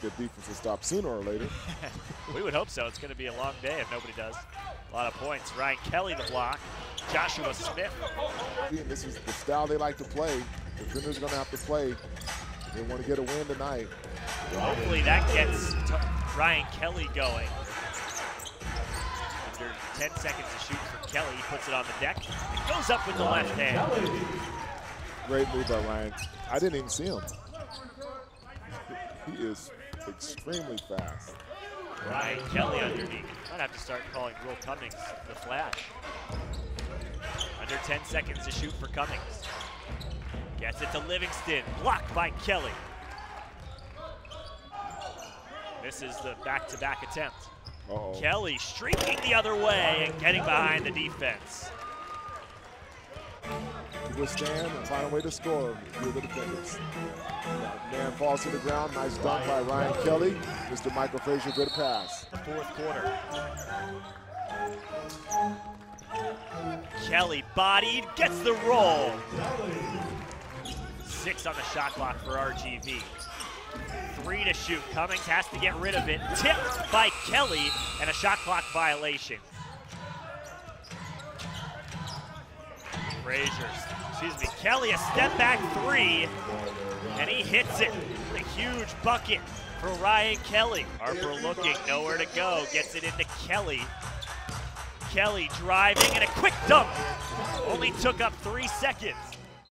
their defense will stop sooner or later. we would hope so. It's going to be a long day if nobody does. A lot of points. Ryan Kelly the block. Joshua Smith. This is the style they like to play. D-Fenders are going to have to play. They want to get a win tonight. Hopefully that gets Ryan Kelly going. Under 10 seconds to shoot for Kelly. He puts it on the deck. It goes up with the left hand. Great move by Ryan. I didn't even see him. He is extremely fast. Ryan Kelly underneath. Might have to start calling Will Cummings the flash. Under 10 seconds to shoot for Cummings. Gets it to Livingston. Blocked by Kelly. This is the back-to-back -back attempt. Uh -oh. Kelly streaking the other way and getting behind the defense. To withstand and find a way to score through the defenders. Man falls to the ground. Nice dunk by Ryan Kelly. Mr. Michael Frazier, good pass. The fourth quarter. Kelly bodied, gets the roll. Six on the shot clock for RGV. Three to shoot. Cummings has to get rid of it. Tipped by Kelly and a shot clock violation. Frazier, excuse me, Kelly a step back three, and hits it. A huge bucket for Ryan Kelly. Harper looking, nowhere to go, gets it into Kelly. Kelly driving and a quick dunk. Only took up three seconds.